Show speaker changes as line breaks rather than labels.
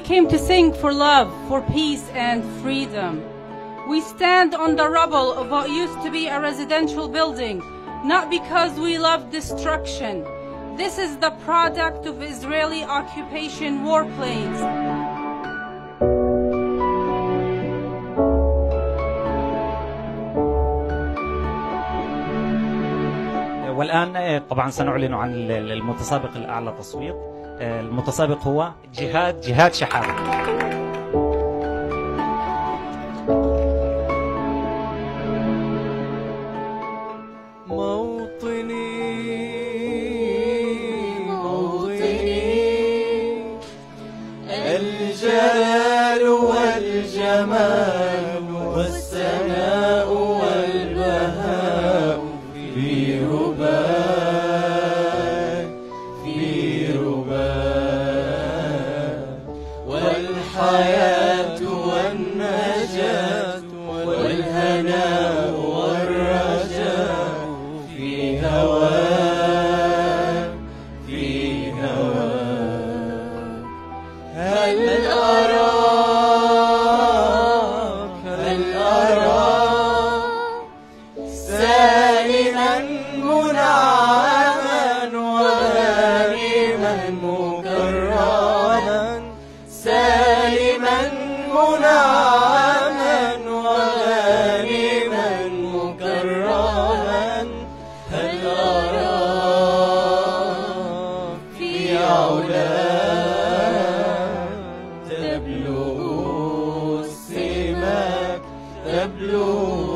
to sing for love, for peace and freedom. We stand on the rubble of what used to be a residential building, not because we love destruction. This is the product of Israeli occupation warplanes.
والآن آه، طبعا سنعلن عن المتسابق الأعلى تصويت آه، المتسابق هو جهاد جهاد شحاتة.
موطني موطني الجلال والجمال. هل أراك هل أراك سالما منعما وغانما مكرما سالما منعما تبلغ السماك تبلغ